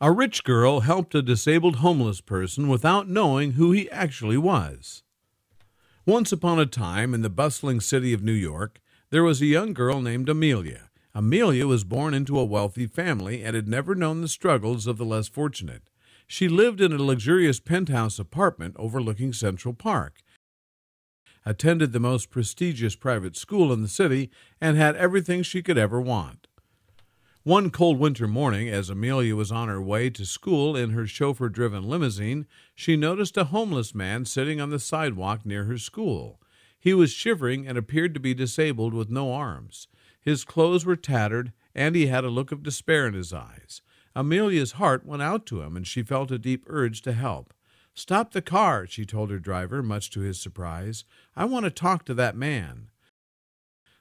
A rich girl helped a disabled homeless person without knowing who he actually was. Once upon a time, in the bustling city of New York, there was a young girl named Amelia. Amelia was born into a wealthy family and had never known the struggles of the less fortunate. She lived in a luxurious penthouse apartment overlooking Central Park, attended the most prestigious private school in the city, and had everything she could ever want. One cold winter morning, as Amelia was on her way to school in her chauffeur driven limousine, she noticed a homeless man sitting on the sidewalk near her school. He was shivering and appeared to be disabled with no arms. His clothes were tattered, and he had a look of despair in his eyes. Amelia's heart went out to him, and she felt a deep urge to help. Stop the car, she told her driver, much to his surprise. I want to talk to that man.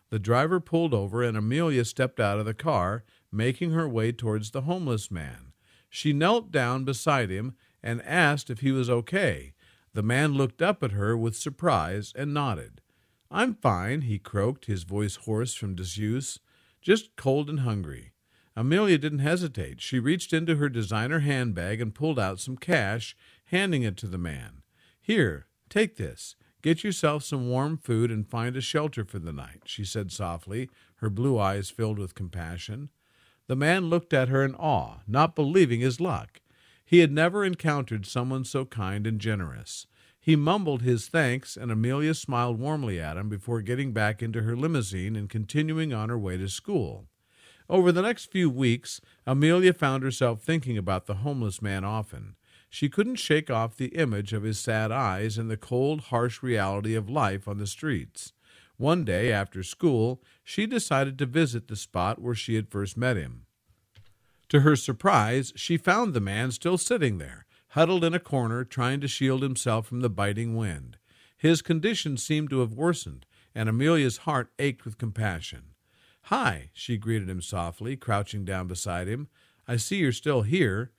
The driver pulled over, and Amelia stepped out of the car, making her way towards the homeless man. She knelt down beside him and asked if he was okay. The man looked up at her with surprise and nodded. I'm fine, he croaked, his voice hoarse from disuse. Just cold and hungry. Amelia didn't hesitate. She reached into her designer handbag and pulled out some cash, handing it to the man. Here, take this. Get yourself some warm food and find a shelter for the night, she said softly, her blue eyes filled with compassion. The man looked at her in awe, not believing his luck. He had never encountered someone so kind and generous. He mumbled his thanks, and Amelia smiled warmly at him before getting back into her limousine and continuing on her way to school. Over the next few weeks, Amelia found herself thinking about the homeless man often. She couldn't shake off the image of his sad eyes and the cold, harsh reality of life on the streets. One day after school, she decided to visit the spot where she had first met him. To her surprise, she found the man still sitting there, huddled in a corner, trying to shield himself from the biting wind. His condition seemed to have worsened, and Amelia's heart ached with compassion. Hi, she greeted him softly, crouching down beside him. I see you're still here.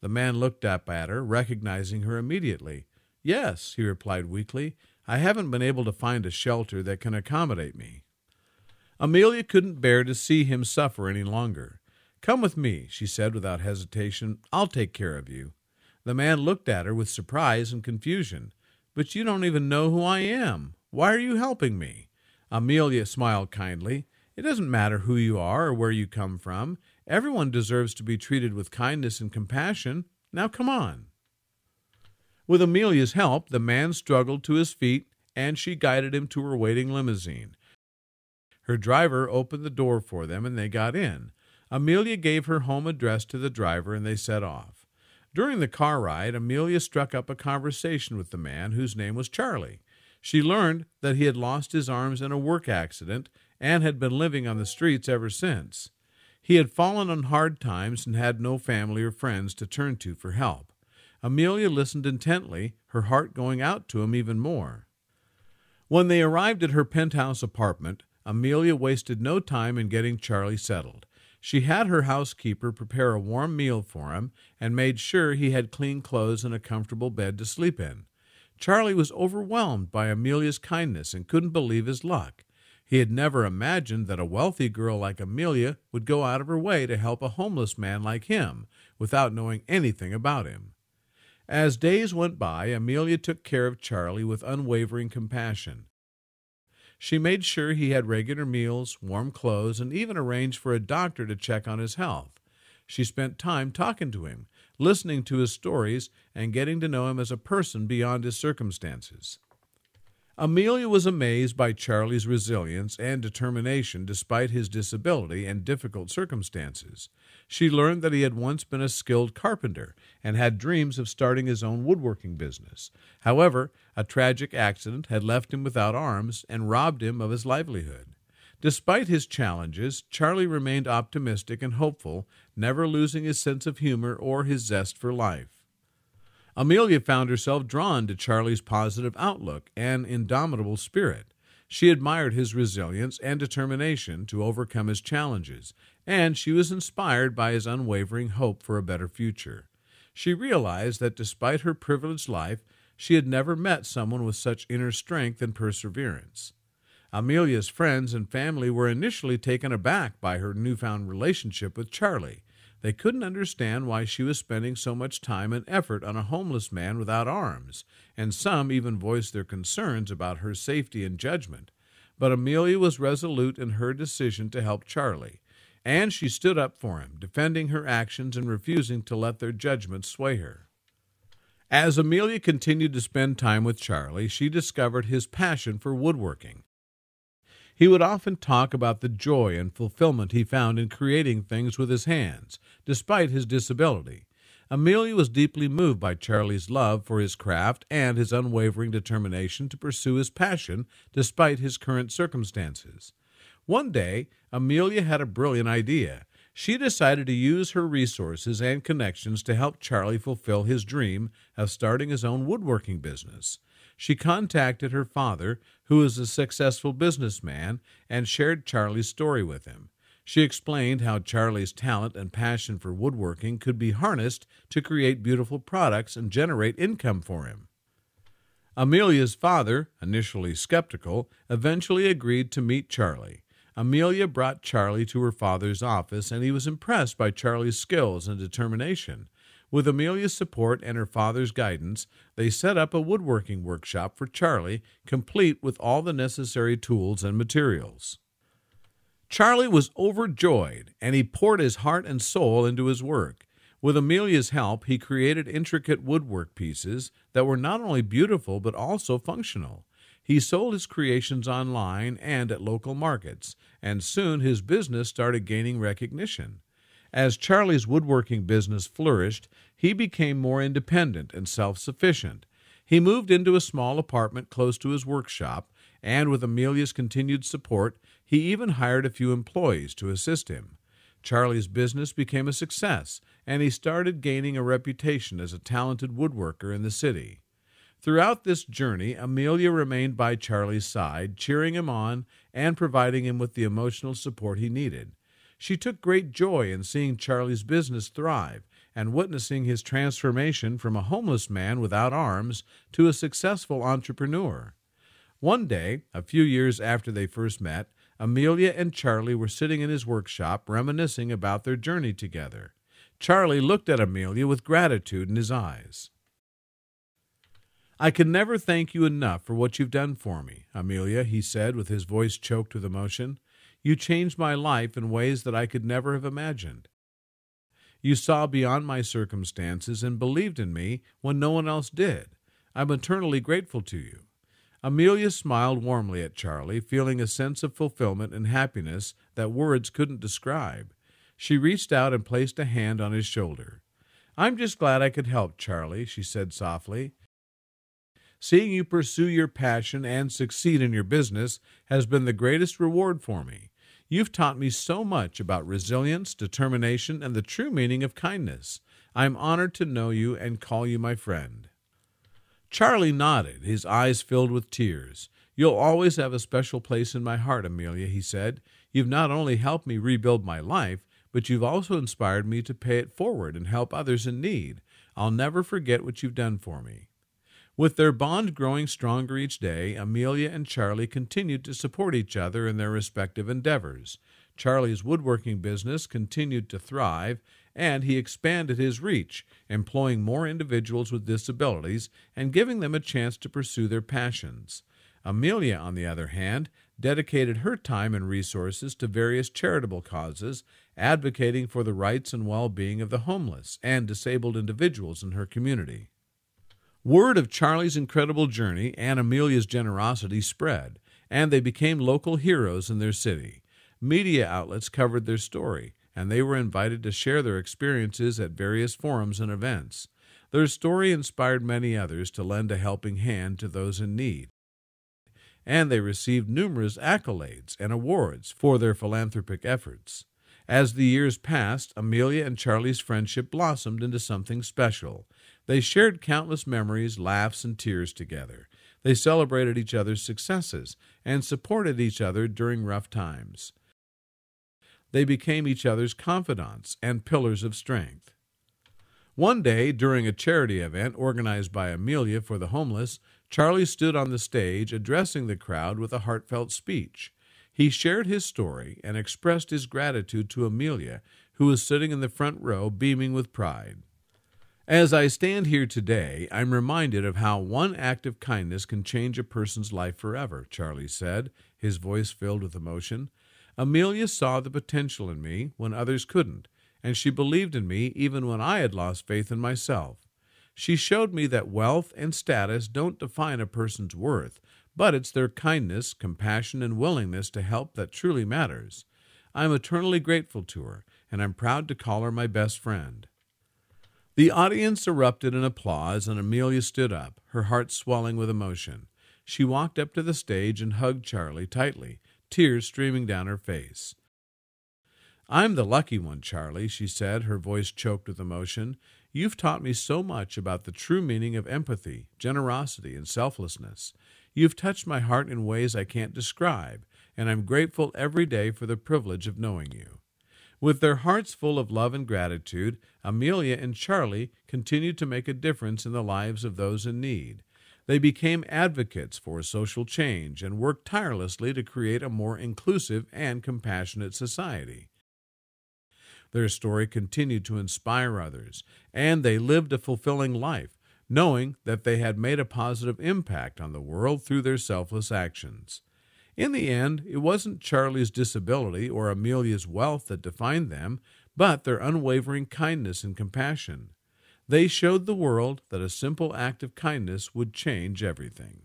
The man looked up at her, recognizing her immediately. Yes, he replied weakly. I haven't been able to find a shelter that can accommodate me. Amelia couldn't bear to see him suffer any longer. Come with me, she said without hesitation. I'll take care of you. The man looked at her with surprise and confusion. But you don't even know who I am. Why are you helping me? Amelia smiled kindly. It doesn't matter who you are or where you come from. Everyone deserves to be treated with kindness and compassion. Now come on. With Amelia's help, the man struggled to his feet and she guided him to her waiting limousine. Her driver opened the door for them and they got in. Amelia gave her home address to the driver and they set off. During the car ride, Amelia struck up a conversation with the man whose name was Charlie. She learned that he had lost his arms in a work accident and had been living on the streets ever since. He had fallen on hard times and had no family or friends to turn to for help. Amelia listened intently, her heart going out to him even more. When they arrived at her penthouse apartment, Amelia wasted no time in getting Charlie settled. She had her housekeeper prepare a warm meal for him and made sure he had clean clothes and a comfortable bed to sleep in. Charlie was overwhelmed by Amelia's kindness and couldn't believe his luck. He had never imagined that a wealthy girl like Amelia would go out of her way to help a homeless man like him without knowing anything about him. As days went by, Amelia took care of Charlie with unwavering compassion. She made sure he had regular meals, warm clothes, and even arranged for a doctor to check on his health. She spent time talking to him, listening to his stories, and getting to know him as a person beyond his circumstances. Amelia was amazed by Charlie's resilience and determination despite his disability and difficult circumstances. She learned that he had once been a skilled carpenter and had dreams of starting his own woodworking business. However, a tragic accident had left him without arms and robbed him of his livelihood. Despite his challenges, Charlie remained optimistic and hopeful, never losing his sense of humor or his zest for life. Amelia found herself drawn to Charlie's positive outlook and indomitable spirit. She admired his resilience and determination to overcome his challenges, and she was inspired by his unwavering hope for a better future. She realized that despite her privileged life, she had never met someone with such inner strength and perseverance. Amelia's friends and family were initially taken aback by her newfound relationship with Charlie, They couldn't understand why she was spending so much time and effort on a homeless man without arms, and some even voiced their concerns about her safety and judgment. But Amelia was resolute in her decision to help Charlie, and she stood up for him, defending her actions and refusing to let their judgments sway her. As Amelia continued to spend time with Charlie, she discovered his passion for woodworking. He would often talk about the joy and fulfillment he found in creating things with his hands, despite his disability. Amelia was deeply moved by Charlie's love for his craft and his unwavering determination to pursue his passion despite his current circumstances. One day, Amelia had a brilliant idea. She decided to use her resources and connections to help Charlie fulfill his dream of starting his own woodworking business she contacted her father, who is a successful businessman, and shared Charlie's story with him. She explained how Charlie's talent and passion for woodworking could be harnessed to create beautiful products and generate income for him. Amelia's father, initially skeptical, eventually agreed to meet Charlie. Amelia brought Charlie to her father's office, and he was impressed by Charlie's skills and determination. With Amelia's support and her father's guidance, they set up a woodworking workshop for Charlie, complete with all the necessary tools and materials. Charlie was overjoyed, and he poured his heart and soul into his work. With Amelia's help, he created intricate woodwork pieces that were not only beautiful but also functional. He sold his creations online and at local markets, and soon his business started gaining recognition. As Charlie's woodworking business flourished, he became more independent and self sufficient. He moved into a small apartment close to his workshop, and with Amelia's continued support, he even hired a few employees to assist him. Charlie's business became a success, and he started gaining a reputation as a talented woodworker in the city. Throughout this journey, Amelia remained by Charlie's side, cheering him on and providing him with the emotional support he needed. She took great joy in seeing Charlie's business thrive and witnessing his transformation from a homeless man without arms to a successful entrepreneur. One day, a few years after they first met, Amelia and Charlie were sitting in his workshop reminiscing about their journey together. Charlie looked at Amelia with gratitude in his eyes. I can never thank you enough for what you've done for me, Amelia, he said with his voice choked with emotion. You changed my life in ways that I could never have imagined. You saw beyond my circumstances and believed in me when no one else did. I'm eternally grateful to you. Amelia smiled warmly at Charlie, feeling a sense of fulfillment and happiness that words couldn't describe. She reached out and placed a hand on his shoulder. I'm just glad I could help, Charlie, she said softly. Seeing you pursue your passion and succeed in your business has been the greatest reward for me. You've taught me so much about resilience, determination, and the true meaning of kindness. I am honored to know you and call you my friend. Charlie nodded, his eyes filled with tears. You'll always have a special place in my heart, Amelia, he said. You've not only helped me rebuild my life, but you've also inspired me to pay it forward and help others in need. I'll never forget what you've done for me. With their bond growing stronger each day, Amelia and Charlie continued to support each other in their respective endeavors. Charlie's woodworking business continued to thrive, and he expanded his reach, employing more individuals with disabilities and giving them a chance to pursue their passions. Amelia, on the other hand, dedicated her time and resources to various charitable causes, advocating for the rights and well being of the homeless and disabled individuals in her community. Word of Charlie's incredible journey and Amelia's generosity spread, and they became local heroes in their city. Media outlets covered their story, and they were invited to share their experiences at various forums and events. Their story inspired many others to lend a helping hand to those in need. And they received numerous accolades and awards for their philanthropic efforts. As the years passed, Amelia and Charlie's friendship blossomed into something special. They shared countless memories, laughs, and tears together. They celebrated each other's successes and supported each other during rough times. They became each other's confidants and pillars of strength. One day, during a charity event organized by Amelia for the homeless, Charlie stood on the stage addressing the crowd with a heartfelt speech. He shared his story and expressed his gratitude to Amelia, who was sitting in the front row beaming with pride. As I stand here today, I'm reminded of how one act of kindness can change a person's life forever, Charlie said, his voice filled with emotion. Amelia saw the potential in me when others couldn't, and she believed in me even when I had lost faith in myself. She showed me that wealth and status don't define a person's worth, but it's their kindness, compassion, and willingness to help that truly matters. I'm eternally grateful to her, and I'm proud to call her my best friend. The audience erupted in applause, and Amelia stood up, her heart swelling with emotion. She walked up to the stage and hugged Charlie tightly, tears streaming down her face. I'm the lucky one, Charlie, she said, her voice choked with emotion. You've taught me so much about the true meaning of empathy, generosity, and selflessness. You've touched my heart in ways I can't describe, and I'm grateful every day for the privilege of knowing you. With their hearts full of love and gratitude, Amelia and Charlie continued to make a difference in the lives of those in need. They became advocates for social change and worked tirelessly to create a more inclusive and compassionate society. Their story continued to inspire others, and they lived a fulfilling life, knowing that they had made a positive impact on the world through their selfless actions. In the end, it wasn't Charlie's disability or Amelia's wealth that defined them, but their unwavering kindness and compassion. They showed the world that a simple act of kindness would change everything.